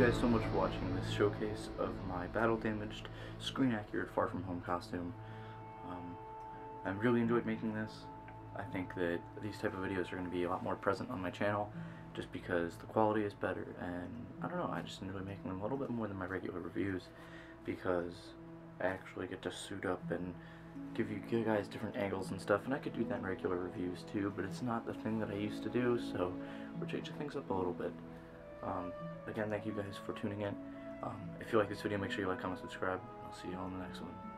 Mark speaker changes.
Speaker 1: guys so much for watching this showcase of my battle damaged, screen accurate Far From Home costume. Um, I really enjoyed making this. I think that these type of videos are going to be a lot more present on my channel just because the quality is better and I don't know, I just enjoy making them a little bit more than my regular reviews because I actually get to suit up and give you guys different angles and stuff and I could do that in regular reviews too but it's not the thing that I used to do so we're changing things up a little bit. Um, again, thank you guys for tuning in. Um, if you like this video, make sure you like, comment, subscribe. I'll see you on the next one.